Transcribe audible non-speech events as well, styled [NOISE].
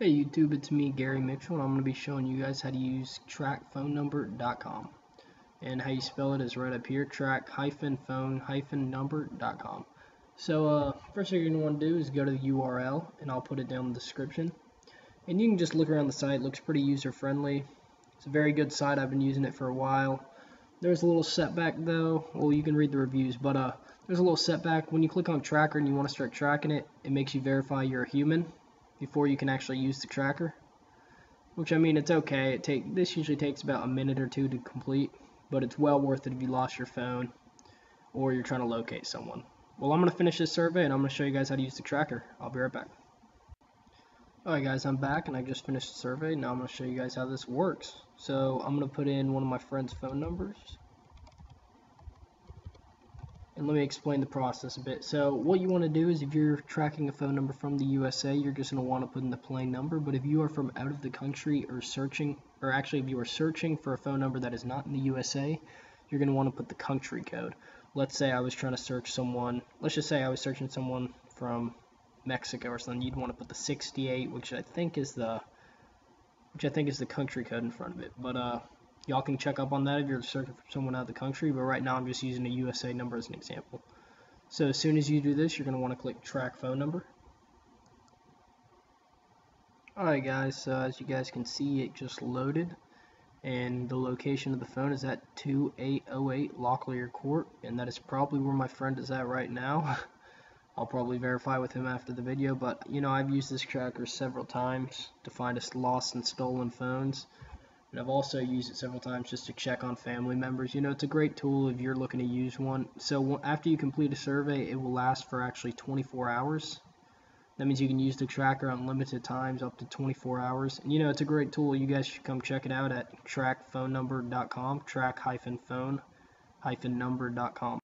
Hey YouTube, it's me Gary Mitchell and I'm going to be showing you guys how to use trackphonenumber.com and how you spell it is right up here track-phone-number.com so uh, first thing you're going to want to do is go to the URL and I'll put it down in the description. And you can just look around the site, it looks pretty user friendly it's a very good site, I've been using it for a while. There's a little setback though, well you can read the reviews but uh, there's a little setback. When you click on tracker and you want to start tracking it, it makes you verify you're a human before you can actually use the tracker. Which I mean, it's okay. It take this usually takes about a minute or two to complete, but it's well worth it if you lost your phone or you're trying to locate someone. Well, I'm going to finish this survey and I'm going to show you guys how to use the tracker. I'll be right back. Alright guys, I'm back and I just finished the survey. Now I'm going to show you guys how this works. So I'm going to put in one of my friend's phone numbers. And let me explain the process a bit. So what you want to do is if you're tracking a phone number from the USA, you're just going to want to put in the plain number. But if you are from out of the country or searching, or actually if you are searching for a phone number that is not in the USA, you're going to want to put the country code. Let's say I was trying to search someone, let's just say I was searching someone from Mexico or something, you'd want to put the 68, which I think is the which I think is the country code in front of it. But uh, Y'all can check up on that if you're searching for someone out of the country, but right now I'm just using a USA number as an example. So as soon as you do this, you're going to want to click track phone number. Alright guys, so as you guys can see, it just loaded. And the location of the phone is at 2808 Locklear Court, and that is probably where my friend is at right now. [LAUGHS] I'll probably verify with him after the video, but you know, I've used this tracker several times to find us lost and stolen phones. And I've also used it several times just to check on family members. You know, it's a great tool if you're looking to use one. So after you complete a survey, it will last for actually 24 hours. That means you can use the tracker unlimited times up to 24 hours. And you know, it's a great tool. You guys should come check it out at trackphonenumber.com, track-phone-number.com.